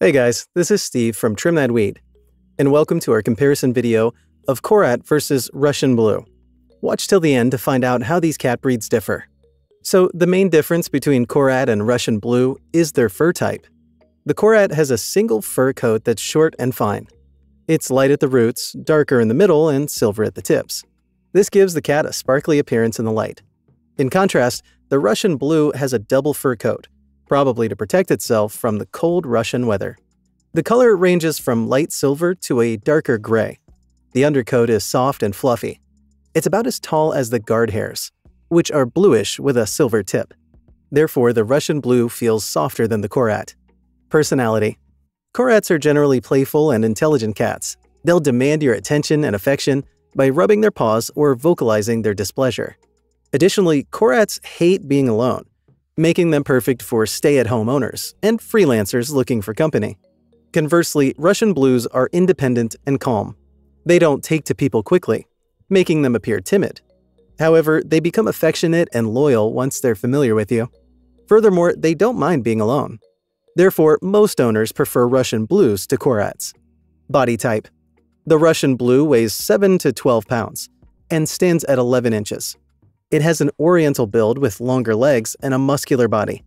Hey guys, this is Steve from Trim That Weed, and welcome to our comparison video of Korat versus Russian Blue. Watch till the end to find out how these cat breeds differ. So, the main difference between Korat and Russian Blue is their fur type. The Korat has a single fur coat that's short and fine. It's light at the roots, darker in the middle, and silver at the tips. This gives the cat a sparkly appearance in the light. In contrast, the Russian Blue has a double fur coat, probably to protect itself from the cold Russian weather. The color ranges from light silver to a darker gray. The undercoat is soft and fluffy. It's about as tall as the guard hairs, which are bluish with a silver tip. Therefore, the Russian blue feels softer than the Korat. Personality Korats are generally playful and intelligent cats. They'll demand your attention and affection by rubbing their paws or vocalizing their displeasure. Additionally, Korats hate being alone making them perfect for stay-at-home owners and freelancers looking for company. Conversely, Russian Blues are independent and calm. They don't take to people quickly, making them appear timid. However, they become affectionate and loyal once they're familiar with you. Furthermore, they don't mind being alone. Therefore, most owners prefer Russian Blues to Korats. Body type The Russian Blue weighs 7 to 12 pounds and stands at 11 inches. It has an oriental build with longer legs and a muscular body.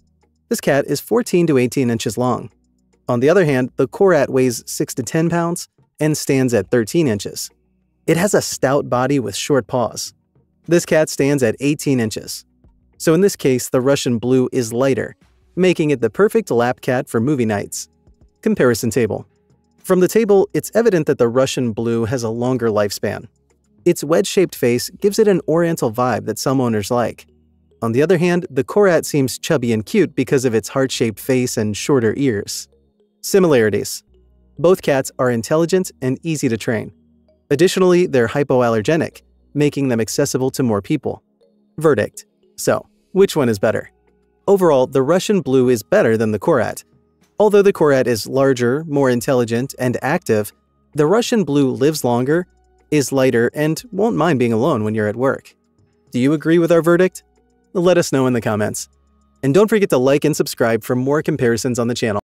This cat is 14 to 18 inches long. On the other hand, the Korat weighs 6 to 10 pounds and stands at 13 inches. It has a stout body with short paws. This cat stands at 18 inches. So in this case, the Russian Blue is lighter, making it the perfect lap cat for movie nights. Comparison table. From the table, it's evident that the Russian Blue has a longer lifespan. Its wedge-shaped face gives it an oriental vibe that some owners like. On the other hand, the Korat seems chubby and cute because of its heart-shaped face and shorter ears. Similarities. Both cats are intelligent and easy to train. Additionally, they're hypoallergenic, making them accessible to more people. Verdict. So, which one is better? Overall, the Russian Blue is better than the Korat. Although the Korat is larger, more intelligent, and active, the Russian Blue lives longer is lighter, and won't mind being alone when you're at work. Do you agree with our verdict? Let us know in the comments. And don't forget to like and subscribe for more comparisons on the channel.